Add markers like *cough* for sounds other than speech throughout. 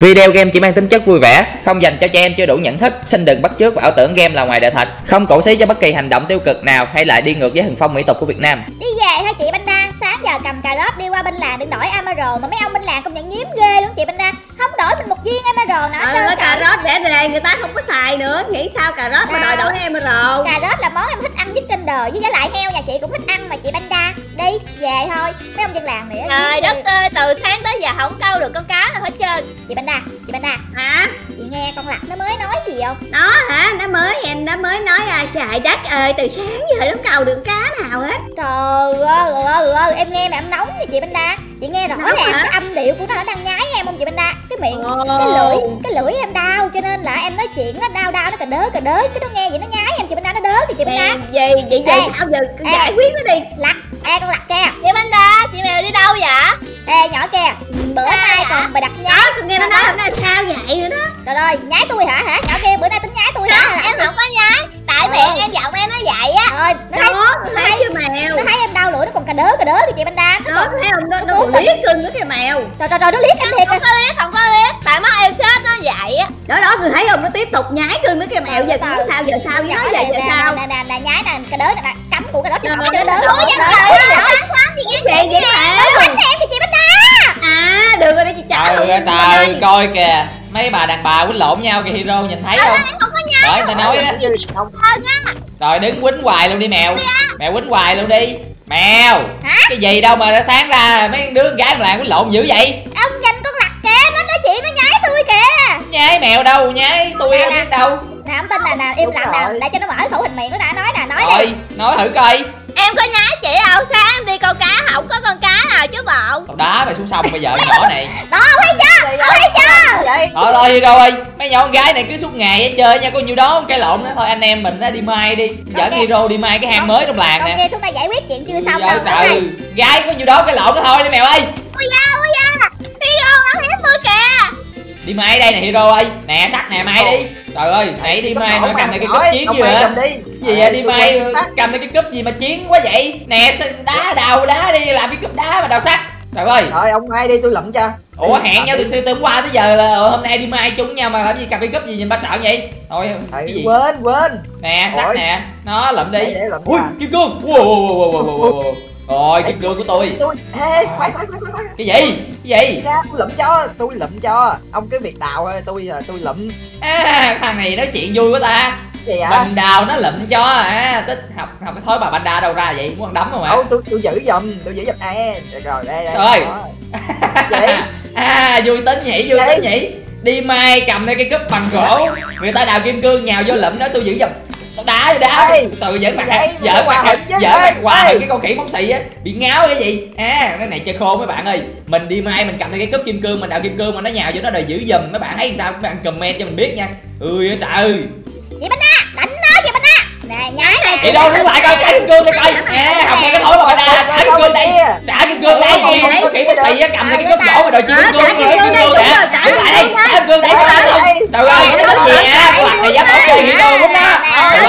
Video game chỉ mang tính chất vui vẻ, không dành cho trẻ em chưa đủ nhận thức, xin đừng bắt chước và ảo tưởng game là ngoài đời thật, không cổ xí cho bất kỳ hành động tiêu cực nào hay lại đi ngược với hình phong mỹ tục của Việt Nam. Đi về thôi chị Banda Sáng giờ cầm cà rốt đi qua bên làng định đổi Emerald Mà mấy ông bên làng công nhận nhiếm ghê luôn chị Banda Không đổi mình một viên hết Ờ, trơn nói cà rốt để này người ta không có xài nữa Nghĩ sao cà rốt mà đòi đổi emerald Cà rốt là món em thích ăn nhất trên đời Với giá lại heo nhà chị cũng thích ăn mà chị Banda Đi về thôi Mấy ông dân làng này Trời đất ơi, từ sáng tới giờ không câu được con cá nào hết trơn. Chị Banda Chị Banda. Hả? Chị nghe con lặt nó mới nói gì không? Nó hả? Nó mới em nó mới nói à, Trời đất ơi từ sáng giờ nó cầu được cá nào hết. Trời ơi, ơi, em nghe mà em nóng nha chị Banda. Chị nghe rõ ràng cái âm điệu của nó nó đang nhái em không chị Banda? Cái miệng, Ồ. cái lưỡi, cái lưỡi em đau Cho nên là em nói chuyện nó đau đau, nó cà đớ cà đớ Cái nó nghe vậy nó nhái em chị Banda nó đớ thì chị Banda. Em gì vậy giờ Ê. sao giờ giải quyết nó đi. Lặt, ê con lặt kia. Chị Banda, chị mèo đi đâu vậy? Ê nhỏ kia, bữa Ai nay còn mày đặt nhái Đó nghe nó nói hôm nay sao vậy nữa đó Trời ơi, nhái tôi hả hả? Nhỏ kia bữa nay tính nhái tôi hả? Em không có nhái Tại miệng ơi. em giọng em nó vậy á Rồi, nó thấy, tôi thấy chứ mèo nó thấy em đau lưỡi nó còn cà đớ cà đớ thì chị Banda Nó Đó còn, thấy không nó, nó liếc cưng nữa kìa mèo trời trời trời nó liếc em thiệt Không có liếc, không có liếc Tại mắt em xếp nó vậy á Đó đó tôi thấy không nó tiếp tục nhái cưng nữa kìa mèo Giờ cũng sao giờ sao với nó giờ giờ sao Nè nè nè nhái nè, cà đớ nè, cắm của cà đớ cho nó đớ đớ đớ, vậy chị Vậy vậy mèo Quánh em thì chị Banda À được rồi đi chị trả ơi trời coi kìa, mấy bà đàn bà quýnh lộn nhau kìa hero nhìn thấy không? Em không Bởi người ta nói á rồi đứng quýnh hoài luôn đi mèo, mèo quýnh hoài luôn đi. Mèo, Hả? cái gì đâu mà nó sáng ra mấy đứa con gái mà làm quýnh lộn dữ vậy? Ông nhìn con lặt kìa, nó nói chuyện nó nhái tôi kìa. Nhái mèo đâu, nhái tôi không biết đâu. Nè ông tin nè, nè im lặng nè, để cho nó mở khẩu hình miệng nó đã nói nè, nói đi Rồi, nói thử coi. Em có nhái chị đâu Sáng em đi câu cá không có con cá nào chứ bộ Tao đá mày xuống sông bây giờ nhỏ này. Đó, thấy chưa, thấy chưa vậy? Thôi thôi đi rồi, mấy nhỏ con gái này cứ suốt ngày á, chơi nha, có nhiêu đó cái lộn đó thôi anh em mình á đi mai đi. Dẫn hero đi mai cái hang mới trong làng Con nè. kia xuống đây giải quyết chuyện chưa xong đâu trời, gái có nhiêu đó cái lộn đó thôi đi mèo ơi. Ôi da, ôi đi mai đây nè hero ơi. Nè sắt nè mai đi. Trời ơi nãy đi mai nó cầm này cái cúp chiến gì vậy? đi. Gì vậy? đi mai cầm này cái cúp gì mà chiến quá vậy? Nè đá đào đá đi làm cái cúp đá mà đào sắt. Trời ơi. Rồi ông ai đi tôi lụm cho. Ủa hẹn nhau từ từ hôm qua tới giờ là ờ, hôm nay đi mai chung nhau mà làm gì cầm cái cúp gì nhìn ba trợn vậy? Thôi cái gì? quên quên. Nè sắt nè. Nó lụm đi. Ui kim cương. Wow wow wow wow wow wow rồi kim cương của tôi ê khoan khoan khoan khoan cái gì? Cái gì? Ra tôi lụm cho tôi lụm cho. Ông cứ việc đào thôi tôi à, tôi lụm. À, thằng này nói chuyện vui quá ta. Gì ạ Bình đào nó lụm cho à, tích học học cái thói bà banda đâu ra vậy muốn ăn đấm không ạ? Đâu tôi tôi giữ giùm tôi giữ giùm. Nè rồi đây đây *laughs* vậy? À vui tính nhỉ vui Vậy? tính nhỉ. Đi mai cầm đây cái cúp bằng gỗ người ta đào kim cương nhào vô lụm đó tôi giữ giùm đá tôi đá Ê, tôi giỡn mặt vậy giỡn mà mặt chứ. giỡn mặt ê. cái con khỉ móng xì á. Bị ngáo cái gì? À cái này chơi khô mấy bạn ơi. Mình đi mai mình cầm cái cúp kim cương mình đào kim cương mà nó nhào vô nó đòi giữ giùm. Mấy bạn thấy sao? Các bạn comment cho mình biết nha. Ui trời ơi. Chị Banda, đánh nó chị Banda Nè, nhái nè. đi đâu đứng lại coi trả kim cương đây coi. Nè học nghe cái thổi bà banda trả kim cương đây. trả kim cương đây. con khỉ móng xì á cầm đây cái cúp gỗ mà đòi chia kim cương kim cương nè đứng lại đây trả kim cương đây trời ơi cái nói gì á cái mặt này dám bảo kê gì đâu đúng đó trời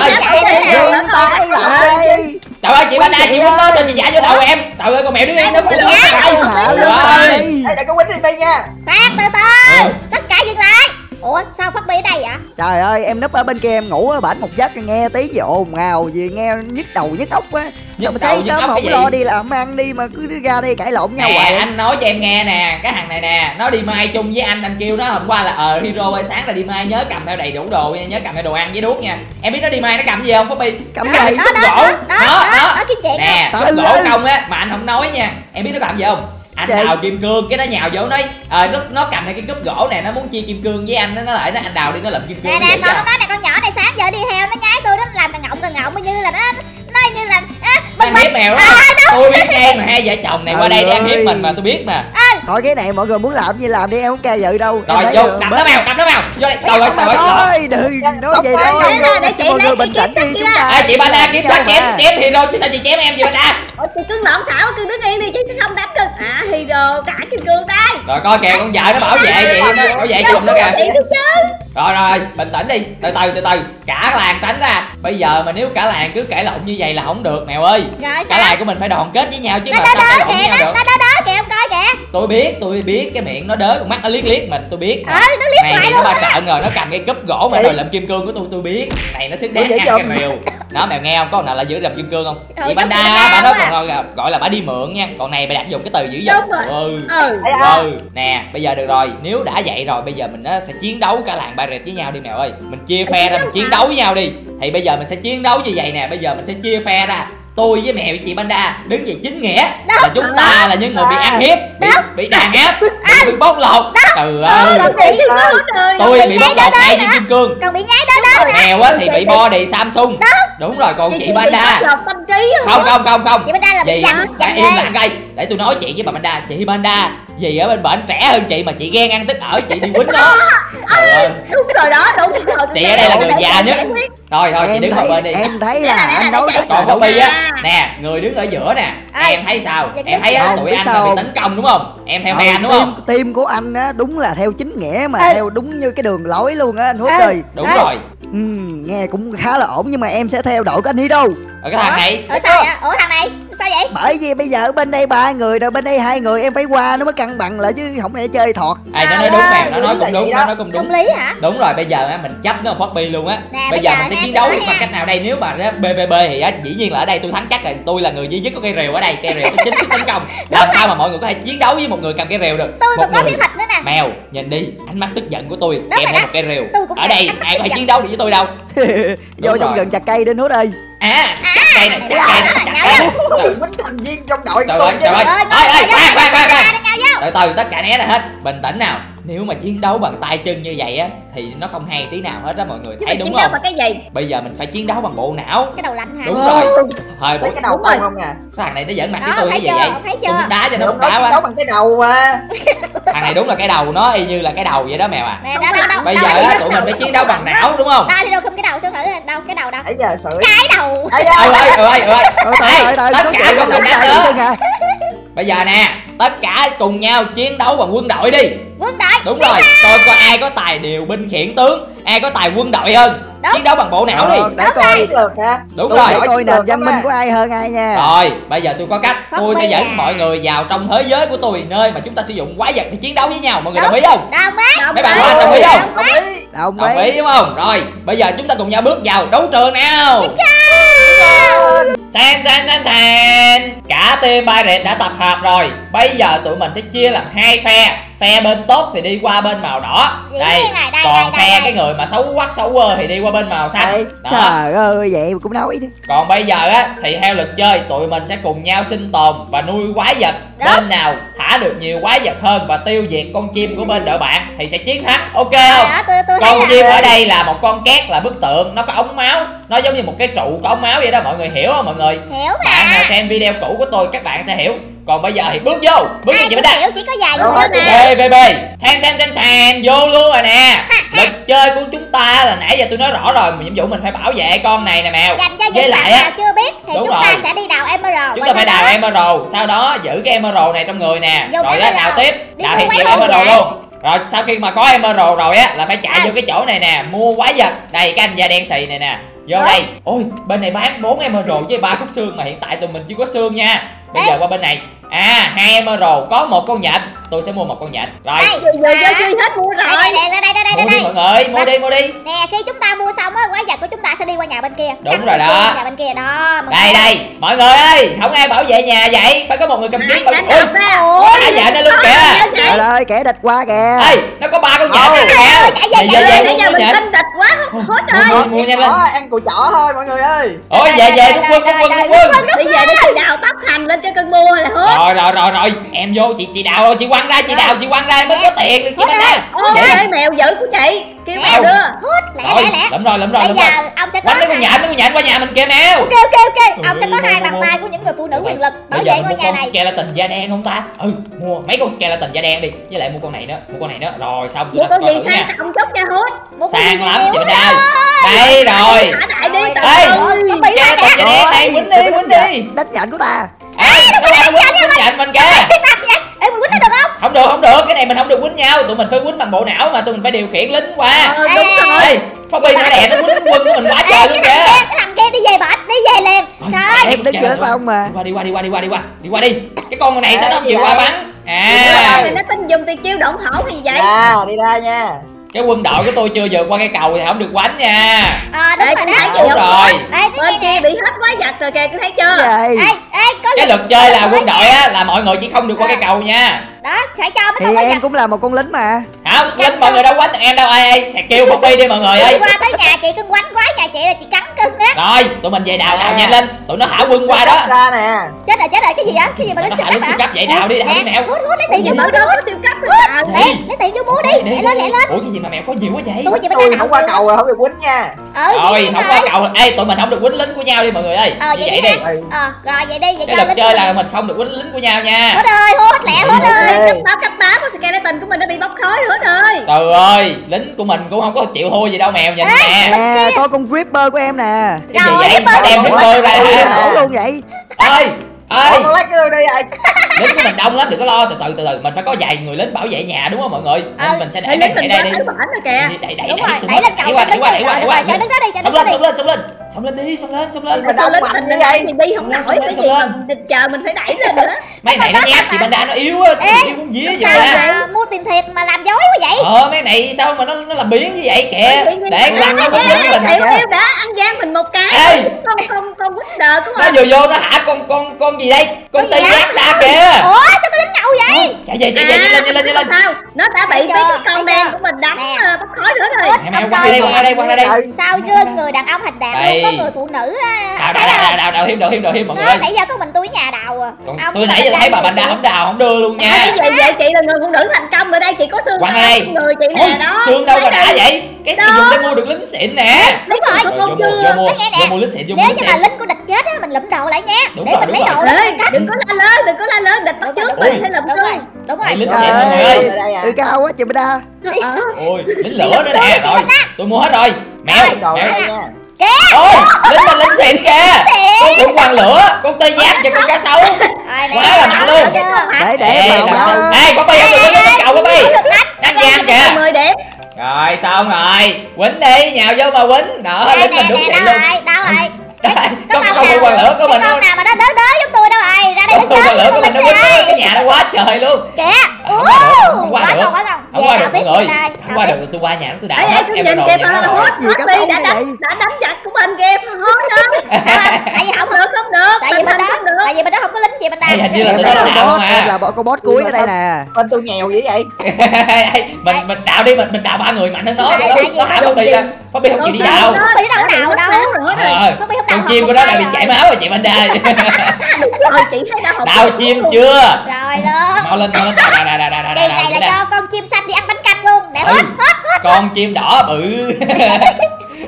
ơi trời ơi chị banda chị muốn nói sao chị giả vô đầu em? Trời ơi con mèo đứng yên đứng đứng trời ơi. Ê, đừng có quýnh đi nha. Phát từ từ Tất cả dừng lại Ủa sao Phát Bi ở đây vậy Trời ơi em núp ở bên kia em ngủ ở bển một giấc nghe tí gì ồn ào gì nghe nhức đầu nhức óc á Nhức mà sáng sớm không cái lo đi làm ăn đi mà cứ đi ra đây cãi lộn nhau nè hoài à. anh nói cho em nghe nè cái thằng này nè nó đi mai chung với anh anh kêu nó hôm qua là ờ hero ơi sáng là đi mai nhớ cầm theo đầy đủ đồ nha nhớ cầm theo đồ ăn với đuốc nha em biết nó đi mai nó cầm gì không Phúc Bi Cầm Cầm gì? cái Đó cúp đó gỗ đó Đó đó Đó kim chuyện nè Trời cúp gỗ ơi. không á mà anh không nói nha em biết nó làm gì không anh Gì? đào kim cương cái nó nhào vô nói ờ nó nó cầm cái cúp gỗ này nó muốn chia kim cương với anh nó lại nó anh đào đi nó lụm kim cương Nè nè con nó nói nè con nhỏ này sáng giờ đi heo nó nhái tôi nó làm càng ngọng càng ngọng như là nó nó như là á, anh bực hiếp mình mèo đó. À, tôi biết em mà hai vợ chồng này qua đây đang hiếp mình mà tôi biết mà Thôi cái này mọi người muốn làm gì làm đi em không ca dự đâu. Rồi vô đập nó mèo đập nó mèo vô đây. Trời ơi trời ơi thôi đừng nói Xong vậy thôi để chị lấy cái bình tĩnh kiếm đi kia. ta. À, chị ba na kiếm sát Đâu chém chém hero chứ sao chị chém em chị ba na Ủa chị cưng lộn xảo cưng đứng yên đi chứ không đấm cưng À hero trả kim cương đây rồi coi kìa con vợ nó bảo vệ chị nó bảo vệ chùm nó kìa. Chị đi rồi rồi bình tĩnh đi. Từ từ từ từ. Cả làng tránh ra. Bây giờ mà nếu cả làng cứ cãi lộn như vậy là không được mèo ơi. Rồi cả làng của mình phải đoàn kết với nhau chứ mà đó sao cãi đó lộn với nhau được? đó đó kìa coi kìa. Tôi biết tôi biết cái miệng nó đớ con mắt nó liếc liếc mình tôi biết. Ờ nó liếc luôn nó ba á. trợn rồi nó cầm cái cúp gỗ mà đòi lượm kim cương của tôi tôi biết. Này nó xứng đáng ăn cái rìu. Đó mèo nghe không có nào là giữ lượm kim cương không? Trời, chị chị Banda bà à. còn gọi, gọi là bà đi mượn nha. Còn này bà đặt dùng cái từ giữ Đúng rồi. ừ ừ. Da. ừ. Nè bây giờ được rồi. Nếu đã vậy rồi bây giờ mình á, sẽ chiến đấu cả làng ba rệt với nhau đi mèo ơi. Mình chia phe ra mình chiến đấu với nhau đi. Thì bây giờ mình sẽ chiến đấu như vậy nè. Bây giờ mình sẽ chia phe ra tôi với mèo với chị Banda đứng về chính nghĩa. Là chúng ta là những người bị ăn hiếp bị, bị đàn áp bị, bị bóc lột. Từ ơi. Tôi bị bóc lột nữa. viên kim cương. Còn bị nhái đó đó nè. mèo á thì bị body Samsung. Đúng rồi còn chị trí không không không không. Chị đây là bị Ê, giành để tôi nói chị với bà Banda chị Banda gì ở bên bển trẻ hơn chị mà chị ghen ăn tức ở chị đi quýnh đó *laughs* trời ơi. Đúng rồi đó đúng rồi Chị ở đây là người già nhất. rồi thôi chị đứng một bên đi. em thấy là anh nói rất là đúng á nè người đứng ở giữa nè. Em thấy sao? Em thấy tụi anh là bị tấn công đúng không? Em theo hai anh đúng không? team của anh á đúng là theo chính nghĩa mà Ừ. theo đúng như cái đường lối luôn á anh hút Ừ. ơi. Đúng rồi. Ừm, nghe cũng khá là ổn nhưng mà em sẽ theo đội của anh đi đâu? Ở cái thằng này. Ủa sao vậy? Ủa thằng này sao vậy? Bởi vì bây giờ bên đây ba người rồi bên đây hai người em phải qua nó mới cân bằng lại chứ không thể chơi thọt. Ai nó Trời nói đúng nè nó nói là cũng đúng vậy nó đó. nói cũng đúng. Lý hả? Đúng rồi bây giờ á mình chấp nó Poppy luôn á. Bây bây giờ giờ mình sẽ chiến đấu bằng cách nào đây? Nếu mà BBB thì á dĩ nhiên là ở đây tôi thắng chắc rồi. Tôi là người duy nhất có cây rìu ở đây cây rìu có chính sức tấn công. *laughs* Làm sao mà mọi người có thể chiến đấu với một người cầm cây rìu được? Tôi một còn có người miếng thịt nữa nè. mèo nhìn đi ánh mắt tức giận của tôi kèm theo một cây rìu ở đây ai có thể chiến đấu được với tôi đâu? *laughs* Vô trong rừng chặt cây đi nút ơi. À. Chặt cây nè chặt cây nè chặt cây Từ- Quýnh thành viên trong đội tôi ơi, chứ trời ơi. Ơi, Ê, ê, ngồi khoan, khoan, khoan, từ từ tất cả né ra hết. Bình tĩnh nào nếu mà chiến đấu bằng tay chân như vậy á thì nó không hay tí nào hết á mọi người. Chứ thấy mình đúng chiến đấu không? bằng cái gì? Bây giờ mình phải chiến đấu bằng bộ não. Cái đầu lạnh hả? Đúng rồi. Thời Thấy buổi cái đầu tông không nè Sao thằng này nó giỡn mặt Đó, với tôi cái gì chưa? vậy tôi muốn đá cho nó nói đá chiến đấu quá bằng cái đầu mà. Thằng này đúng là cái đầu nó y như là cái đầu vậy đó mèo à. Nè bây giờ á tụi mình phải chiến đấu bằng não đúng không? Đâu đi đâu không cái đầu xuống thử đâu cái đầu đâu? Nãy giờ sưởi cái đầu. Ừ ơi ừ ơi ừ ơi Thôi, thôi, thôi, thôi, tất cả không không được đánh nữa. bây giờ nè tất cả cùng nhau chiến đấu bằng quân đội đi. Quân đội đúng rồi tôi coi ai có tài điều binh khiển tướng ai có tài quân đội hơn. Đúng. chiến đấu bằng bộ não đi. Ờ, để Đúng coi lược hả? Đúng Tôi rồi. coi nền văn minh của ai hơn ai nha? Rồi bây giờ tôi có cách. Tôi sẽ dẫn à. mọi người vào trong thế giới của tôi nơi mà chúng ta sử dụng quái vật để chiến đấu với nhau. Mọi người đồng ý không? Đâu má mấy bạn có đồng ý không? Đồng ý. Đồng đồng ý ý đúng không? Rồi bây giờ chúng ta cùng nhau bước vào đấu trường nào Tan tan tan tan Cả team Pirate đã tập hợp rồi. Bây giờ tụi mình sẽ chia làm hai phe. Phe bên tốt thì đi qua bên màu đỏ. Dĩ Đây rồi, đây, Còn đây, phe đây. cái người mà xấu quắc xấu quơ thì đi qua bên màu xanh. Đó. trời ơi vậy cũng nói đi. Còn bây giờ á thì theo luật chơi tụi mình sẽ cùng nhau sinh tồn và nuôi quái vật. Đó. Bên nào thả được nhiều quái vật hơn và tiêu diệt con chim của bên đội bạn thì sẽ chiến thắng. Ok không? đó, tôi tôi Con là chim ở đây là một con két là bức tượng. Nó có ống máu. Nó giống như một cái trụ có ống máu vậy đó. Mọi người hiểu không mọi người? Hiểu Bạn nào mà xem video cũ của tôi các bạn sẽ hiểu Còn bây giờ thì bước vô Bước vô chị Đa hiểu chỉ có vài người nè BBB Than than than than Vô luôn rồi nè. Luật chơi của chúng ta là nãy giờ tôi nói rõ rồi Nhiệm vụ mình phải bảo vệ con này nè mèo. Dành cho Với lại á nào chưa biết thì Đúng chúng ta rồi. sẽ đi đào emerald Chúng ta phải đào đó emerald Sau đó giữ cái emerald này trong người nè. Dùng Rồi đó đào tiếp Đào thiệt quái nhiều emerald luôn. Rồi sau khi mà có emerald rồi á Là phải chạy À. vô cái chỗ này nè Mua quái vật Đây cái anh da đen xì này nè. Vô Ủa? đây. Ôi bên này bán 4 emerald với ba khúc xương Mà hiện tại tụi mình chưa có xương nha. Bây giờ qua bên này À hai emerald có một con nhện. Tôi sẽ mua một con nhện. Rồi. Đây. Vừa vừa chơi hết mua đây rồi. đây đây đây đây đây mua đi đây. mọi người. Mua đi mua đi. Nè khi chúng ta mua xong á quái vật của chúng ta sẽ đi qua nhà bên kia. Đúng rồi đó. nhà bên kia. Đó Đây đây. Mọi người ơi Không ai bảo vệ nhà vậy. Phải có một người cầm kiếm bảo đánh Ôi Thả nhện nó luôn kìa? trời ơi kẻ địch qua kìa. Ê nó có ba con nhện kìa. về, Về chạy về về, về mua giờ mình nhện. tinh địch quá hết rồi. mua, mua nhanh lên ăn cùi chỏ thôi mọi người ơi. Ôi về về rút quân rút quân rút quân. bây giờ đi chị đào tóc hành lên cho cơn mua Rồi rồi rồi rồi. Em vô chị chị đào chị quăng ra chị đào chị quăng ra mới có tiền được chị Hút Bánh Đa ơi, mèo dữ của chị kêu Mèo. đưa. Hút lẹ lẹ lẹ. lắm rồi lắm rồi bây lắm giờ rồi ông sẽ có Quánh mấy con nhện mấy con nhện qua nhà mình kìa mèo. Ok ok ok. Ông sẽ có Ừ, hai mua, bàn mua. tay của những người phụ nữ quyền lực. Bảo vệ ngôi mua nhà con này. skeleton da đen không ta? Ừ mua mấy con skeleton da đen đi. Với lại mua con này nữa Mua con này nữa. Rồi xong mua con gì sang nha. trọng chút nha hút. Sang lắm chị. Đa Đây rồi. bị Skeleton da đen này. Quýnh đi quýnh đi. đánh nhện của ta. Ê nó qua nó quýnh mình kìa quýnh nó được không? Không được không được. Cái này mình không được quýnh nhau. Tụi mình phải quýnh bằng bộ não mà tụi mình phải điều khiển lính qua. Ờ, đúng Ê, rồi. Ê Poppy nó đẹp nó quýnh quân của mình quá trời luôn kìa. cái thằng kia đi về bển đi về liền. Trời. Em đứng giữa không mà? Đi qua đi qua đi qua đi qua đi qua. Đi cái con này sao nó không chịu qua bắn? À. Nó tin dùng tiền chiêu động thổ thì vậy. Ra đi ra nha cái quân đội của tôi chưa vượt qua cây cầu thì không được quánh nha. Ờ đúng Ê, rồi đó. thấy đúng gì không? rồi. Ê bên cái kia bị hết quái vật rồi kìa cứ thấy chưa? Vậy ê ê có cái luật chơi là quân đội á là mọi người chỉ không được qua cây cầu nha. Đó phải cho mấy Thì con quái em cũng là một con lính mà. Không quánh mọi người đâu quánh em đâu ai ai sạc kêu Poppy đi mọi người đi ơi. qua tới nhà chị cưng quánh quái nhà chị là chị cắn cưng rồi tụi mình về đào đào nhanh lên. Tụi nó thả quân qua đó. Ra nè. Chết rồi chết rồi cái gì á cái gì mà nó siêu cấp cấp vậy đào đi đào đi mèo hút hút lấy tiền gì vô mà đi. có siêu cấp rồi nè lấy tiền vô mua đi. lẹ lên lẹ lên. Ủa cái gì mà mèo có nhiều quá vậy? Tôi tôi đây không qua cầu là không được quýnh nha. Ừ rồi không qua cầu ê tụi mình không được quýnh lính của nhau đi mọi người ơi. Ờ, vậy đi ờ rồi vậy đi vậy cái cho luật lính chơi là mình. không được quýnh lính của nhau nha. Hút ơi hút lẹ hút ơi. Cấp tám cấp tám của skeleton của mình đã bị bốc khói rồi trời ơi lính của mình cũng không có chịu thua gì đâu mèo nhìn nè. Nè có con Ripper của em nè cái gì vậy sao đem của Ripper ra mình. hả Nổ luôn vậy. Ơi ơi con lách đi ai lính của mình đông lắm đừng có lo. Từ từ từ từ. Mình phải có vài người lính bảo vệ nhà đúng không mọi người? Ờ, nên mình sẽ Để đẩy mình qua đây đi đẩy đẩy đúng rồi tụi đẩy nó. lên cầu đẩy qua đẩy đẩy qua. Đẩy qua đẩy đứng qua đó đi cho đứng đó lên lên xông lên xông lên đi xông lên xông lên mà đông mạnh mình như vậy thì đi không Lên, nổi lên, cái lên, gì lên. mà chờ mình phải đẩy lên nữa. Mấy này nó nhát chị banda nó yếu á yếu muốn día vậy tiền thiệt mà làm dối quá vậy. Ờ mấy này sao mà nó nó làm biến như vậy kìa? Để lăn nó mình mình. chịu đã ăn gian mình một cái. Ê. con con con quýt đờ của nó mình vừa vô nó hả con con con gì đây? Con gì giác ra kìa? Ủa sao có lính nhậu vậy? Chạy về chạy về nhanh lên nhanh lên nhanh lên sao? Nó đã bị mấy cái con đen của mình đấm Nè. ờ, bốc khói nữa rồi. Mẹ mẹ quăng ra đây quăng ra đây quăng ra đây sao trên người đàn ông thành đạt luôn có người phụ nữ đào đào đào đào đào đào thêm đào thêm đào thêm mọi người Đó, ơi. nãy giờ có mình tôi ở nhà đào à. Tôi nãy giờ thấy bà làm banda gì không đào không đưa luôn à, nha cái vậy vậy chị là người phụ nữ thành công ở đây chị có xương ra đây. người chị Ôi, nè đó. xương đâu mà đã vậy? Cái này dùng để mua được lính xịn nè. Đúng rồi. Rồi, vô mua chưa vô mua Nói nghe nè. vô mua lính xịn vô nếu như mà xịn. lính của địch chết á mình lụm đồ lại nha. Để rồi, mình lấy rồi. đồ Ê, lên đừng có la lớn đừng có la lớn địch bắt trước mình hay làm đúng rồi đúng rồi. Lính xịn người. ơi à cao quá chị Bida. Ờ. ôi lính lửa nữa nè. rồi tôi mua hết rồi. Mèo mèo nha ôi lính mình lính xịn kìa. Con cũng quăng lửa con tê giác và con cá sấu. Quá nè là mạnh luôn. để để Ê, sao? ê Poppy không được lính lên cầu Poppy. Đang gian kìa. mười điểm. Rồi xong rồi. Quýnh đi nhào vô mà quýnh. Đó lính mình đúng xịn đâu luôn. rồi đâu rồi Đây, có con con con quăng lửa của cái mình con nào mà nó đớ đớ giúp tôi đâu rồi ra đây đứng quăng lửa chơi của mình nó quýnh cái nhà nó quá trời luôn. Kìa Không qua được, không qua quá được. không mọi người không qua được tôi qua nhà nó tôi hết tôi em nhìn phá nó hốt Gì sấu đã đánh vậy? đã đánh giặc của mình phá hốt đó. *laughs* Tại vì không không được không được tại vì bên đó không được. tại vì bên đó không có lính gì bên Ê, hình như là tụi nó boss mà. em là bo- con boss cuối ở đây nè. Bên tôi nghèo dữ vậy. *laughs* Mình mình đào đi mình mình đào ba người mạnh hơn nó nó hả nó Poppy ra Poppy không chịu đi đâu đào đâu. nữa rồi Ờ, không biết không con chim của nó đã bị chảy máu rồi chị Banda đúng *laughs* rồi chị thấy đã học đào chim chưa? Rồi luôn mau lên mau lên. Kỳ này là cho con chim xanh đi ăn bánh canh luôn. Để Ừ. hết hết hết. Con chim đỏ bự. *laughs*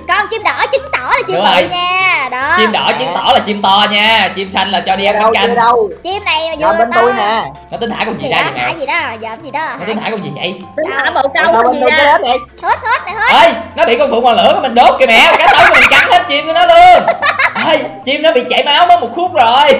Con chim đỏ chứng tỏ là chim bự nha đó. Chim đỏ chứng tỏ là chim to nha. Chim xanh là cho đi ăn đâu canh. đâu. Chim này giờ vừa bên tôi nè. Nó tính thả con gì ra vậy gì đó giờ gì đó nó tính thả con gì vậy? Tính thả bộ câu gì ra hết hết này hết. Ơi nó bị con phượng hoàng lửa của mình đốt kìa mèo cá sấu của mình cắn hết chim của nó luôn. Ơi chim nó bị chảy máu mất một khúc rồi. *laughs*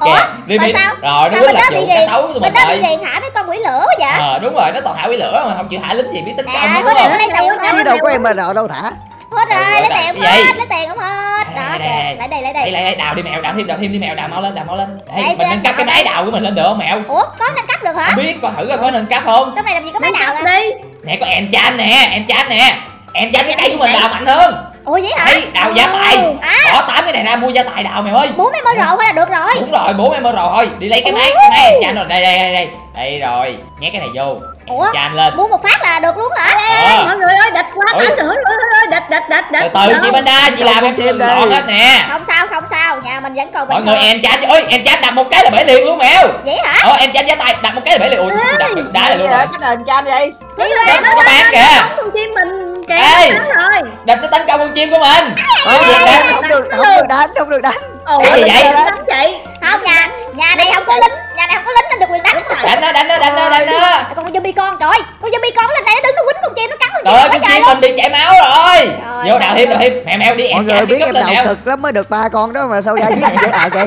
Ủa, kìa đi mà đi sao? rồi nó sao rất bên là đó bị vụ gì? cá sấu của tụi bên mình đó rồi bị gì hả? Mấy con quỷ lửa quá vậy? Ờ đúng rồi nó toàn thả quỷ lửa mà không chịu thả lính gì biết tính à công thôi đúng không? không đâu có em đâu thả hết rồi lấy tiền không hết lấy tiền không hết. Đó kìa. đây. lấy đây lấy đây. Đây đào đi mèo đào thêm đào thêm đi mèo đào mau lên đào mau lên. Đây Đây, mình nâng cấp cái đây. đào của mình lên được không mèo? Ủa có nâng cấp được hả? Không biết coi thử coi có nâng cấp không. Trong này làm gì có máy đào đi. Nè có enchan nè enchan nè. Enchan cái cây của mình đào mạnh hơn. Ủa vậy hả? Thấy đào gia tài. À. Bỏ tám cái này ra mua gia tài đào mèo ơi. Bốn mươi mơ rộ thôi là được rồi. Đúng rồi bố em mơ rồi. Thôi đi lấy cái máy cái máy enchan rồi. Đây đây đây đây. Đây rồi. Nhét cái này vô Ủa? enchan lên. Mua một phát là được luôn hả? Ờ. mọi người ơi địch quá Ôi. đánh nữa rồi ơi địch địch địch từ địch. Từ chị Banda chị làm em Chim đây. gọn hết nè. Không sao không sao nhà mình vẫn còn mọi bình người thường. enchan ơi enchan đặt một cái là bể liền luôn mèo. Vậy hả? Ờ enchan gia tài đặt một cái là bể liền đặt được đá là luôn vậy? rồi. Cái nền chan vậy Đi Đừng rồi, có nó kìa. con chim mình kìa Ê. nó rồi địch nó tấn công con chim của mình. Gì? Vậy? không được không được đánh không được đánh. Ồ Cái gì vậy? đánh vậy không nhà nhà này không có lính nhà này không có lính nên được quyền đánh đánh nó đánh nó đánh nó đánh nó con zombie con trời. Ơi, con zombie con lên đây nó đứng nó quýnh con chim nó cắn con trời ơi chim con chim mình bị chảy máu rồi. Vô đào thêm đào thêm mèo mèo đi mọi người biết em mèo. cực lắm mới được ba con đó mà sao ra giết dễ ờ kìa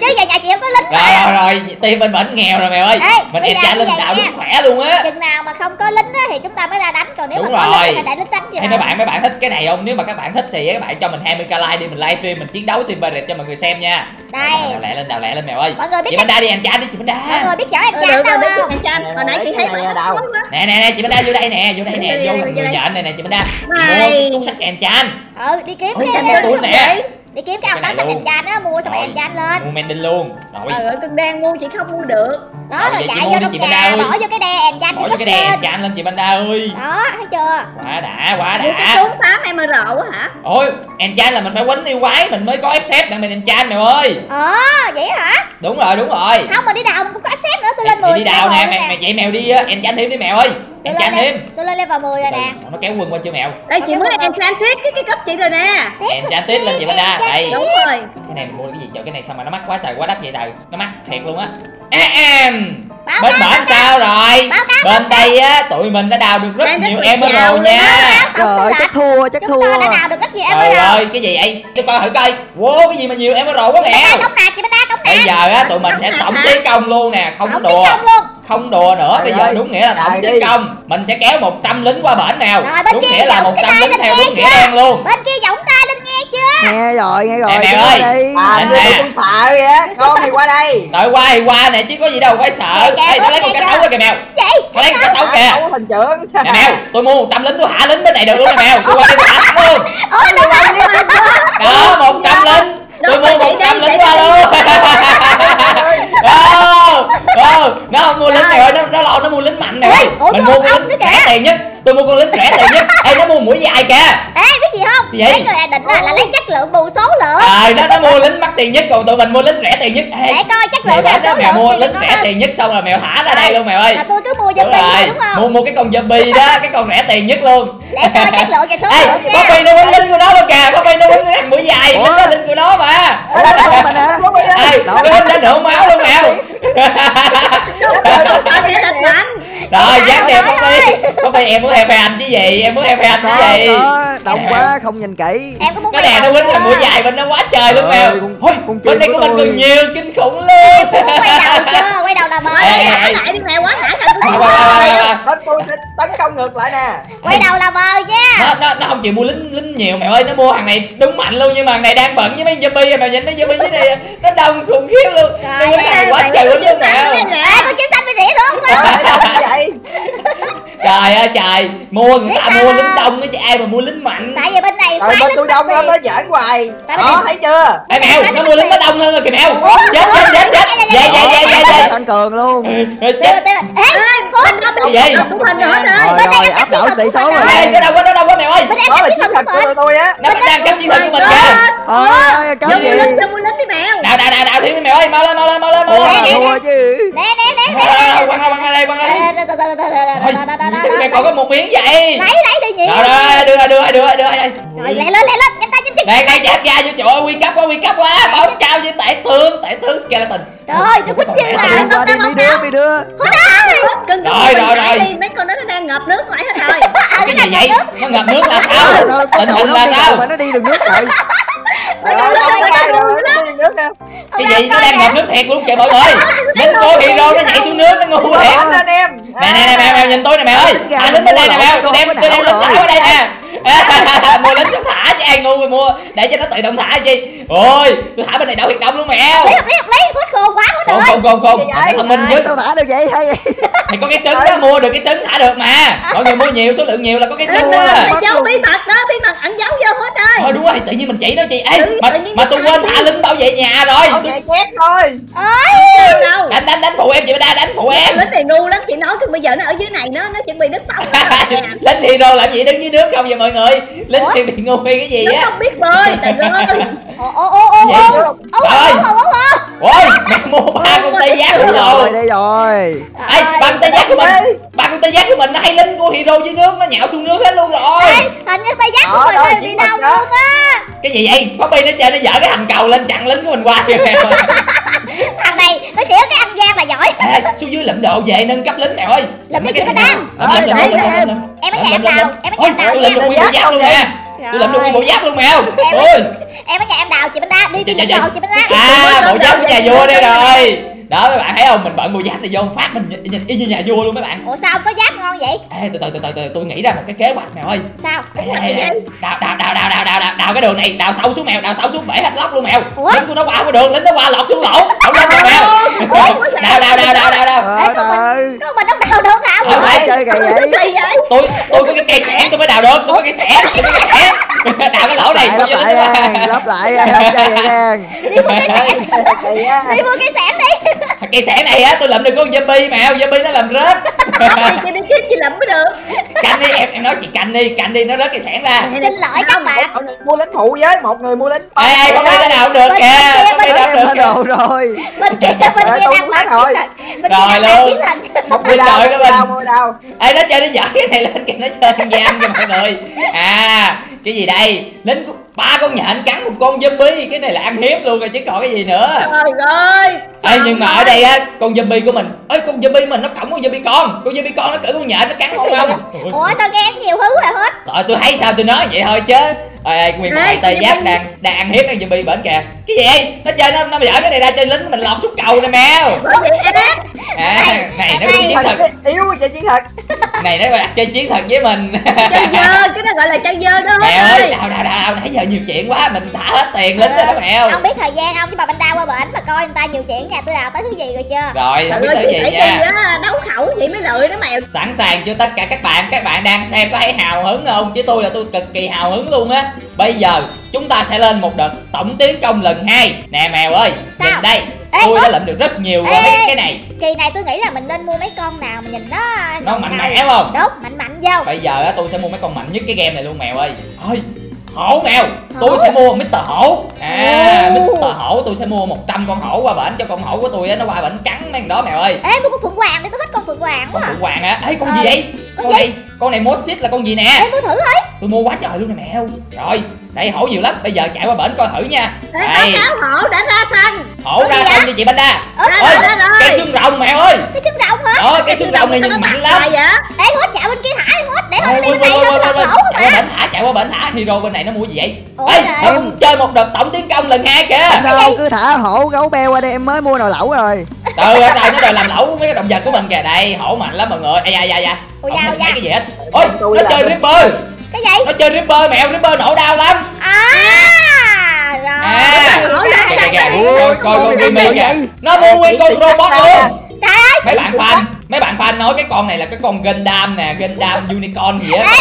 chứ giờ nhà chị không có lính rồi rồi rồi. Team bên bển nghèo rồi mèo ơi. Ê, mình bây em giờ như lên vậy đào nha. đúng khỏe luôn á chừng nào mà không có lính á thì chúng ta mới ra đánh. Còn nếu Đúng mà có rồi. lính thì để lính đánh gì Hey, nào mấy bạn mấy bạn thích cái này không? Nếu mà các bạn thích thì các bạn cho mình 20k like đi mình livestream mình chiến đấu team Barret cho mọi người xem nha. Đây. Đào lẹ lên đào lẹ lên mèo ơi. Mọi người biết chị cách Banda đi em chán đi chị mọi Banda người biết chỗ em Ờ, chán được đâu không? anh Chan Nè, hồi nãy nè, chị thấy bạn đâu? nè nè nè chị Banda vô đây nè vô đây nè vô người nhện này nè chị Banda Này. mua cuốn sách em chán. Ừ đi kiếm cái nè đi kiếm cái ông đó luôn. em chan á mua xong Rồi. em chan lên. Mua men đinh luôn. Rồi. Trời ơi con đang mua chị không mua được. Đó Rồi, rồi chạy vô trong chị nhà bỏ vô cái đè em chan bỏ gấp cái đèn em lên chán lên chị Banda ơi. Đó thấy chưa? Quá đã quá Mua cái đã súng 8 emerald á hả? Ôi em chan là mình phải quánh yêu quái mình mới có accept để mình em chan mèo ơi. Ờ vậy hả? Đúng rồi đúng rồi. Không mà đi đào mình cũng có access nữa tôi Mày- lên mày 10 đi đào nè mày, mày vậy mèo đi á, em chan thêm đi mèo ơi em chan lên thêm tôi lên level 10 rồi nè. nó kéo quân qua chưa mèo đây chị mới đúng rồi. enchanted cái cái cấp chị rồi nè. Em chan tiếp lên chị Banda đây. Đúng rồi. Cái này mình mua cái gì trời cái này sao mà nó mắc quá trời quá đắt vậy trời. Nó mắc thiệt luôn á. Em bên bển sao rồi? Bên đây á tụi mình đã đào được rất nhiều là emerald giàu luôn nha. trời ơi chắc thua chắc chúng thua tôi đã đào được rất nhiều trời emerald ơi cái gì vậy? Tôi coi thử coi. Wow cái gì mà nhiều quá mèo nè chị bên đa cống bây giờ á tụi mình sẽ tổng tiến công luôn nè không đùa không đùa nữa Trời bây giờ ơi, đúng nghĩa là tổng trời đi. công mình sẽ kéo 100 lính qua bển nào. Rồi, bên đúng kia nghĩa là giọng cái 100 tay lính lên theo nghe đúng nghĩa đen luôn. bên kia giọng tay lên nghe chưa? Nghe rồi nghe rồi Nè, mẹ cho ơi. đi. À Nè, như nè. tụi tôi sợ kìa Con thì qua đây. Đợi qua thì qua nè chứ có gì đâu phải sợ. Kìa, kìa, Ê, nó lấy kìa, con cá kìa. sấu rồi kìa mèo. Vậy nó lấy con cá sấu kìa. Ấu thành trưởng nè mèo tôi mua 100 lính tôi hạ lính bên này được luôn nè mèo. Tôi qua đây tôi hạ thẳng luôn. Rồi. đó 100 lính. Tôi mua rồi, chị 100 đi, lính qua luôn. Ô, ô, nó không mua này ơi nó nó lo nó mua lính mạnh này. Mình mua lính rẻ tiền nhất tôi mua con lính rẻ tiền nhất ê nó mua mũi dài kìa ê biết gì không Gì vậy? mấy người định là, là lấy chất lượng bù số lượng ờ nó nó mua lính mắc tiền nhất còn tụi mình mua lính rẻ tiền nhất ê để coi chất lượng đó số mèo lượng mua lính rẻ tiền nhất xong rồi mèo thả ra đây luôn mèo ơi là tôi cứ mua đúng zombie thôi đúng không mua mua cái con zombie đó cái con rẻ tiền nhất luôn để coi chất lượng và số ê lượng nha phi nó quýnh lính của nó luôn kìa phi nó thằng mũi dài lính đó lính của nó mà Ê, nó quýnh đến nửa máu luôn mèo rồi dán phi có phi em muốn heo phe anh chứ gì em muốn heo phe anh chứ gì đông quá không nhìn kỹ em có muốn cái đèn nó quýnh chưa? mũi dài bên nó quá trời luôn thôi con bên đây của của mình còn nhiều kinh khủng luôn quay đầu chưa quay đầu là mới lại đi mèo quá thả Bên tôi sẽ tấn công ngược lại nè quay đầu là mờ nha nó, nó, nó không chịu mua lính lính nhiều mẹ ơi nó mua thằng này đúng mạnh luôn nhưng mà thằng này đang bận với mấy zombie rồi mẹ nhìn mấy zombie dưới đây nó đông khủng khiếp luôn nó Trời này quá Mày trời luôn sẵn mẹ ê con chim xanh bị rỉa đúng không ơi vậy trời ơi trời mua người ta mua lính đông chứ ai mà mua lính mạnh tại vì bên này Trời khoái bên tôi đông lắm nó giỡn hoài Tại Đó thấy chưa Ê mèo nó mua lính nó đông hơn rồi kìa mèo chết chết chết chết dậy dậy dậy dậy tăng cường luôn chết tiêu ê phút cái gì Ờ, cũng hình nữa rồi rồi rồi áp đảo tỷ số rồi Ê, nó đâu nó đâu quá mèo ơi bên em Đó là chiến thuật của tôi á nó đang cắm chiến thuật của mình kìa cái Vô mua gì lính vô mua lính đi mèo đào đào đào đào thêm đi mèo ơi mau lên mau lên mau lên mau lên nè, thua chứ nè nè nè Rồi, rồi, rồi, nè quăng ra quăng ra đây quăng ra đây Thôi, lấy sao mẹ còn có một miếng vậy lấy đi nhỉ rồi rồi đưa ra đưa ra đưa ra đưa ra rồi lẹ lên lẹ lên đây đây chặt ra cho trời ơi quy cấp quá quy cấp quá. Bảo cao với tể tướng tể tướng skeleton. Trời ơi nó quýnh như đi là qua đi mi đưa mi đưa Cưng Rồi, rồi, rồi. đi. Mấy con đó nó đang ngập nước lại hết rồi. *laughs* Cái gì vậy? nó ngập nước là sao? con tình hình nó là đi sao? đâu mà nó đi đường nước rồi. *laughs* Trời đâu đâu đi cái gì? Nó đang ngập nước thiệt luôn kìa mọi người. Lính cô hero nó nhảy xuống nước nó ngu thiệt. nè nè nè mèo nhìn tôi nè mèo ơi. gà thả lính bên đây nè mèo lộn, tôi đem con tôi đem rồi. ở đây nè *laughs* mua lính cho thả chứ ai ngu mà mua. Để cho nó tự động thả chi. Ôi tôi thả bên này đâu thiệt đông luôn mèo lý hợp lý hợp lý phút khô quá phút không rồi. không không không. Thông minh chứ sao thả được vậy? Hay thì *laughs* có cái trứng đó mua được cái trứng thả được mà. Mọi người mua nhiều số lượng nhiều là có cái trứng phải giấu bí mật đó bí mật ẩn giấu vô hết rồi. Thôi đúng rồi tự nhiên mình chỉ nó chị ê mà, mà tôi quên thả lính bảo vệ nhà rồi. Không nhẹ nhét thôi. Đâu đâu đánh đánh đánh phụ em lính này ngu lắm chị nói cứ bây giờ nó ở dưới này nó nó chuẩn bị nước nè. *laughs* lính đâu làm gì đứng dưới nước không vậy mọi người? Lính thì bị ngu hay cái gì á? không biết bơi trời *laughs* ơi. Ô ô ô ô Vậy? ô ô Trời. ơi. ô ô ô ôi mẹ mua ba con tê giác lồ rồi đây rồi. Ê bằng tê giác của mình ba con tê giác của mình nó hay lính của hero dưới nước nó nhạo xuống nước hết luôn rồi. Ê, hình như tay giác của Đó, mình bị đó. luôn á. Cái gì vậy? Poppy nó chơi nó dở cái hành cầu lên chặn lính của mình qua kìa *laughs* thằng này nó xỉu cái ăn gian là giỏi. Ê, xuống dưới lượm đồ về nâng cấp lính mèo ơi. Lượm cái gì mà đam em mới chạm vào em mới chạm vào em lượm luôn bộ giáp luôn nè. Tôi lượm luôn bộ giáp luôn mèo em ở nhà em đào chị bên đa đi dạ, dạ, dạ. chị bên đa. À bộ giáp của nhà vua đây rồi đó các bạn thấy không? Mình bận bộ giáp này vô phát mình nhìn, nhìn y như nhà vua luôn mấy bạn. Ủa sao không có giáp ngon vậy? Ê, từ từ từ từ từ tôi nghĩ ra một cái kế hoạch mèo ơi. Sao? Ê, ê, ê, đào đào đào đào đào đào đào đào cái đường này đào sâu xuống mèo đào sâu xuống bể hết lóc luôn mèo. Ủa? lính của nó qua cái đường lính nó qua lọt xuống lỗ. Không lên được mèo. *laughs* Đào đào đào đào đào có mình không đào được hả? Không phải. chơi vậy. tôi tôi có cái cây xẻng tôi mới đào được tôi có cái xẻng tôi có cái xẻng *laughs* đào cái lỗ này vô. lại qua. lắp lại không chơi vậy nha đi mua cái sẻn *laughs* đi mua cái sẻn đi cây xẻng *laughs* này á tôi lượm được con zombie mèo zombie nó làm rớt. Chị đi kiếm chị lụm mới được. Canh đi em em nói chị canh đi canh đi nó rớt cây xẻng ra. Xin lỗi các bạn. mua lính phụ với một người mua lính. Ê ê con đi cái nào cũng được kìa bên kia, đâu đồ rồi. Bên kia bên kia đang bán rồi. Rồi đang luôn. một người trời một người đào ê nó chơi nó dở cái này lên kìa nó chơi ăn gian cho mọi người. À cái gì đây? Lính ba con nhện cắn một con zombie. Cái này là ăn hiếp luôn rồi chứ còn cái gì nữa. Trời ơi! Ê nhưng mà ở đây á con zombie của mình. Ơi con zombie mình nó cổng con zombie con. Con zombie con nó cử con nhện nó cắn không? Không ủa sao nghe nhiều thứ rồi hết. Trời tôi thấy sao tôi nói vậy thôi chứ. Ê, nguyên một tê giác zombie- đang đang ăn hiếp con zombie bển kìa. Cái gì vậy? Nó chơi nó nó dở cái này ra chơi lính mình lọt xuống cầu nè mèo. À này nó cũng chiến thật thuật. yếu chơi chiến thật này nó là chơi chiến thuật với mình. Chơi dơ Cái đó gọi là chơi dơ đó mèo hết ơi ơi đào đào đào nãy giờ nhiều chuyện quá mình thả hết tiền lính đó mèo. ông biết thời gian không chứ bà banh đa qua bển mà coi người ta nhiều chuyện nhà tôi đào tới thứ gì rồi chưa? Rồi không biết tới chị gì nha. Đấu khẩu vậy mới lợi đó mèo sẵn sàng chưa tất cả các bạn? Các bạn đang xem có thấy hào hứng không? Chứ tôi là tôi cực kỳ hào hứng luôn á. Bây giờ chúng ta sẽ lên một đợt tổng tiến công lần hai. Nè mèo ơi Sao? nhìn đây. Ê, tôi đã lượm được rất nhiều Ê, qua mấy cái này. kỳ này tôi nghĩ là mình nên mua mấy con nào mà nhìn nó nó mạnh mẽ không? Đúng mạnh mạnh vô. Bây giờ á tôi sẽ mua mấy con mạnh nhất cái game này luôn mèo ơi. Ơi hổ mèo. Hổ? tôi sẽ mua Mr hổ. À Ồ. Mr hổ tôi sẽ mua 100 con hổ qua bển cho con hổ của tôi á nó qua bển cắn mấy con đó mèo ơi. Ê mua con phượng hoàng đi tôi thích con phượng hoàng con quá à. phượng hoàng á? Ấy con Ờ, gì vậy? con con gì? này con này mốt xít là con gì nè? Ê mua thử thôi tôi mua quá trời luôn nè mèo. Rồi đây hổ nhiều lắm bây giờ chạy qua bển coi thử nha. Ê đây báo cáo hổ đã ra sân hổ Con ra sân vậy? cho chị Banda Ơ, Ra ơi rồi ra rồi cây xương rồng mèo ơi. Cái xương rồng hả? Ờ cây xương rồng này nhìn mạnh lắm. ê hốt chạy bên kia thả đi hốt để hồi đi bên này quên, lọt lỗ không chạy qua bển thả chạy qua bển thả hero bên này nó mua gì vậy? Ủa, ê nó cũng chơi một đợt tổng tiến công lần hai kìa. Sao cứ thả hổ gấu beo qua đây em mới mua nồi lẩu rồi. Từ ở đây nó đòi làm lẩu mấy cái động vật của mình kìa. Đây hổ mạnh lắm mọi người. Ây da da da. Ôi, không da, thấy da. cái gì hết? Ôi nó chơi ripper cái gì? Nó chơi ripper mèo ripper nổ đau lắm. À rồi. À kìa kìa kìa Ôi, coi con nổi kìa. nó mua nguyên con robot luôn. trời ơi. Mấy bạn fan mấy bạn fan nói cái con này là cái con Gundam nè Gundam unicorn gì á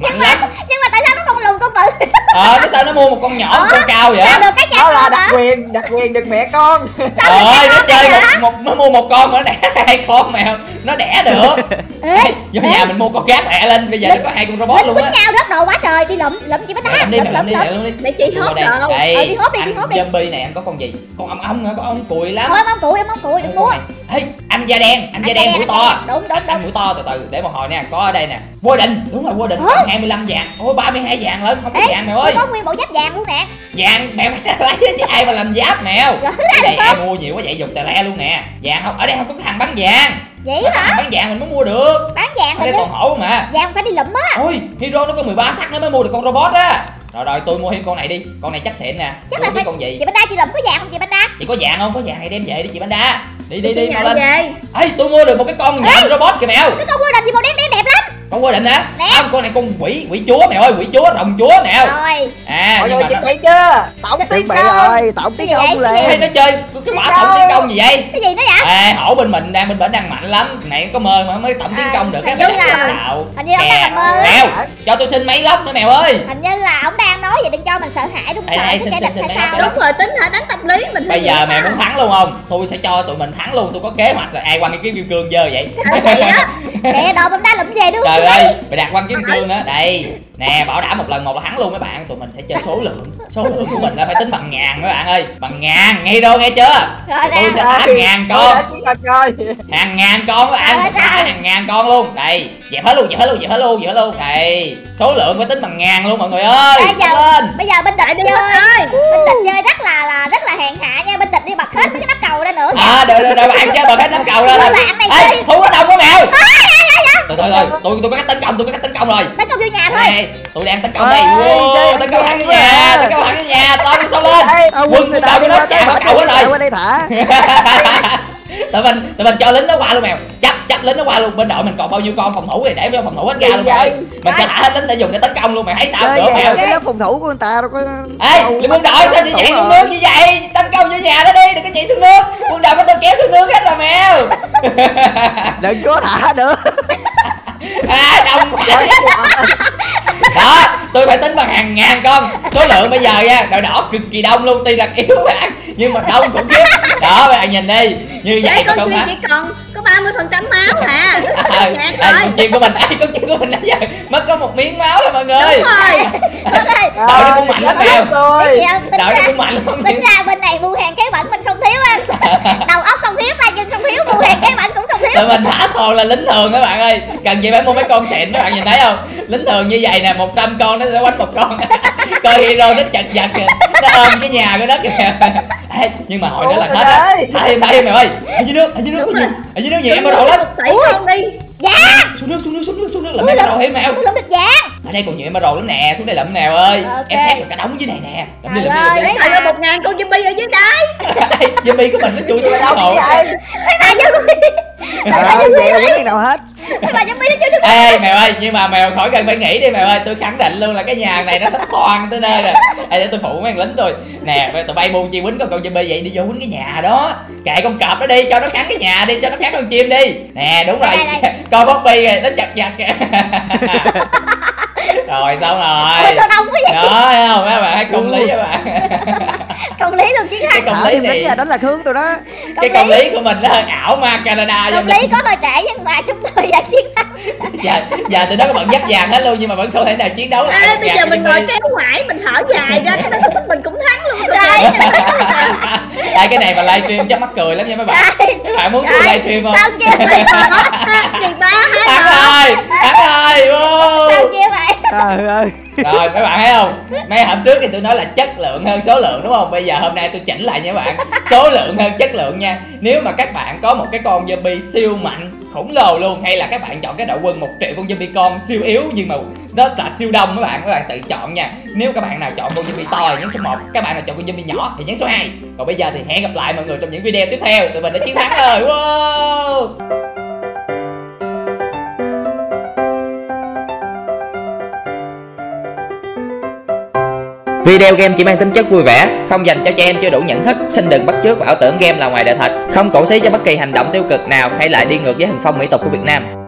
nhưng mà lắm. *laughs* nhưng mà tại sao nó không lùn con bự? Ờ nó sao nó mua một con nhỏ một con cao vậy? sao được? Cái đó là đặc hả? quyền đặc quyền được mẹ con. Trời ơi, nó chơi một, một nó mua một con mà nó đẻ *laughs* hai con mèo nó đẻ được. *laughs* Ê vô nhà mình mua con gác mẹ lên bây giờ nó có hai con robot luôn quýnh á nhau rớt đồ quá trời đi lụm lụm chị bánh đá làm đi lụm lụm đi lụm. mày Để chị hốt đây. đồ Ờ, đi hốt đi, đi hốt đi. zombie này anh có con gì? Con ong ong nữa con ong cùi lắm. Thôi em mong cùi em mong cùi đừng mua. Ê, anh da đen anh da đen mũi to. đúng đúng anh đúng. mũi to từ từ để một hồi nè có ở đây nè. Vô định đúng rồi vô định 25 vàng ôi 32 vàng lớn không có Ê, vàng mèo ơi. có nguyên bộ giáp vàng luôn nè. Vàng mèo *laughs* lấy chứ ai mà làm giáp mèo. Rồi, cái này ai mua nhiều quá vậy dùng tè le luôn nè. Vàng không ở đây không có thằng bán vàng. Vậy hả? bán vàng mình mới mua được. Bán vàng ở đây còn hổ mà. vàng phải đi lụm á. Ôi hero nó có 13 sắc nó mới mua được con robot á. Rồi rồi tôi mua thêm con này đi. Con này chắc xịn nè. Chắc tôi là phải con gì. Chị bánh đa chị lụm có vàng không chị bánh đa? Chị có vàng không? Có vàng này đem về đi chị Banda đi đi Chị đi mau nhận lên. về. Ê tôi mua được một cái con nhện robot kìa mèo. Cái con quên định gì màu đen đen đẹp con qua định hả Nè. không con này con quỷ quỷ chúa mèo ơi quỷ chúa rồng chúa mèo rồi. À mọi nhưng người nó, bị chưa tổng tiến công rồi tổng tiến công? Ê, lên nó chơi cái quả tổng tiến công gì vậy? Cái gì nữa vậy? Ê, hổ bên mình đang bên bển đang mạnh lắm. Này có mơ mà mới tổng tiến À, công được cái đặt xạo. hình như ông đang mơ. mèo. Cho tôi xin mấy lốc nữa mèo ơi. Hình như là ông đang nói vậy đừng cho mình sợ hãi đúng sợ xin, kẻ xin, địch xin, hay sao. Đúng rồi tính hả? Đánh tâm lý mình bây giờ mèo muốn thắng luôn không? Tôi sẽ cho tụi mình thắng luôn tôi có kế hoạch rồi. Ai quăng cái kiếm kim cương dơ vậy? Kệ đồ bánh đa lụm về đúng trời ơi mày đặt quăng kiếm cương đó đây nè bảo đảm một lần một là thắng luôn mấy bạn. Tụi mình sẽ chơi số lượng. Số lượng của mình là phải tính bằng ngàn mấy bạn ơi. Bằng ngàn nghe đâu nghe chưa? Rồi tôi sẽ thả ngàn con. hàng ngàn con các bạn. Thả hàng ngàn con luôn. Đây dẹp hết luôn dẹp hết luôn dẹp hết luôn dẹp hết luôn. Này số lượng phải tính bằng ngàn luôn mọi người ơi. Bây giờ- lên. bây giờ bên địch chơi. Ơi bên địch chơi rất là là rất là hèn hạ nha. Bên địch đi bật hết mấy cái nắp cầu ra nữa à được được được bạn chơi bật hết nắp cầu ra rồi bạn này thú nó đông quá mèo thôi thôi thôi tôi tôi có cách tấn công tôi có cách tấn công rồi. Tấn công vô nhà thôi. Tôi đang tấn công đây. Wow, tấn công thẳng nhà tấn công thẳng nhà. Tao sao lên Quân ta tao nó tới vào cầu hết rồi. đây thả. Tụi mình tụi mình cho lính nó qua luôn mèo. Chấp chấp lính nó qua luôn. Bên đội mình còn bao nhiêu con phòng thủ thì để cho phòng thủ hết ra luôn vậy? mình sẽ thả hết lính để dùng để tấn công luôn mày. Thấy sao? Được mèo. cái lớp phòng thủ của người ta đâu có ê quân đội sao chị chạy xuống rồi. nước như vậy? Tấn công vô nhà đó đi đừng có chạy xuống nước. Quân đội của tôi kéo xuống nước hết rồi mèo. Đừng có thả nữa *laughs* à đông. Đó tôi phải tính bằng hàng ngàn con. Số lượng bây giờ nha đội đỏ cực kỳ đông luôn tuy rằng yếu bạn nhưng mà đông khủng khiếp đó các bạn nhìn đi như vậy Đấy con hả? chỉ còn có 30 phần trăm máu à à, à, chim của mình ai con chim của mình nãy giờ mất có một miếng máu rồi mọi người. Đúng rồi. Đội nó cũng mạnh lắm tính đội nó cũng mạnh lắm. tính ra bên này mua hàng kế bẩn mình không thiếu á. *laughs* Đầu óc không thiếu tay chân không thiếu mua hàng kế bẩn cũng không thiếu. Tụi mình thả toàn là lính thường các bạn ơi. Cần gì phải mua mấy con xịn các bạn nhìn thấy không? Lính thường như vậy nè 100 con nó sẽ quánh một con. *laughs* Coi hero nó chật vật kìa. Nó ôm cái nhà của nó kìa. *laughs* Ê, nhưng mà hồi nữa là hết á. thả thêm mày ơi. Ở dưới nước ở dưới nước có nhiều ở dưới nước nhiều em bắt đầu lắm tỷ con đi. Dạ. Xuống nước xuống nước xuống nước xuống nước là lắm. bắt đầu thêm mèo tôi lắm địch vàng ở đây còn nhiều em bắt đầu lắm nè. Xuống đây lượm nào ơi. Ok. em xét được cả đống dưới này nè. Lượm đi lượm đi Tại có một ngàn con zombie ở dưới đáy Ê, *laughs* zombie của mình nó chui xuống Đâu vậy? Vậy không biết gì nào hết bà giống nó chưa chút Ê mèo ơi nhưng mà mèo khỏi cần phải nghĩ đi mèo ơi. Tôi khẳng định luôn là cái nhà này nó thất toàn tới nơi rồi. Ê để tôi phụ mấy thằng lính tôi. Nè tụi bay buông chi quýnh con con zombie vậy đi vô quýnh cái nhà đó. Kệ con cọp đó đi cho nó cắn cái nhà đi cho nó cắn con chim đi. Nè đúng rồi. Đây, đây, con Bobby rồi nó chặt chặt kìa *laughs* rồi xong rồi. Sao đông quá vậy? Đó thấy không? Các bạn thấy công lý các bạn. *laughs* Công lý luôn chiến cái thắng công thả lý này nhà đánh lạc hướng tôi đó. Cái công lý. của mình nó hơi ảo ma Canada công lý có hơi trễ nhưng mà chúng tôi đã chiến thắng giờ giờ tụi nó có bận dắt vàng hết luôn nhưng mà vẫn không thể nào chiến đấu lại được bây giờ của mình ngồi kéo ngoại mình thở dài ra cái đó mình cũng thắng luôn rồi Đây *laughs* cái này mà livestream chắc mắc cười lắm nha mấy bạn. Các bạn muốn tôi livestream không? sao kia vậy? Thì ba hai Thắng rồi, thắng rồi sao kia vậy *laughs* trời ơi. Rồi mấy bạn thấy không? Mấy hôm trước thì tôi nói là chất lượng hơn số lượng, đúng không? Bây giờ hôm nay tôi chỉnh lại nha các bạn. Số lượng hơn chất lượng nha. Nếu mà các bạn có một cái con zombie siêu mạnh, khổng lồ luôn, Hay là các bạn chọn cái đội quân một triệu con zombie con siêu yếu Nhưng mà nó là siêu đông các bạn Các bạn tự chọn nha. Nếu các bạn nào chọn con zombie to thì nhấn số 1 Các bạn nào chọn con zombie nhỏ thì nhấn số 2 Còn bây giờ thì hẹn gặp lại mọi người trong những video tiếp theo. Tụi mình đã chiến thắng rồi. Wow! Video game chỉ mang tính chất vui vẻ, không dành cho trẻ em chưa đủ nhận thức. Xin đừng bắt chước và ảo tưởng game là ngoài đời thật. Không cổ xí cho bất kỳ hành động tiêu cực nào hay lại đi ngược với hình phong mỹ tục của Việt Nam.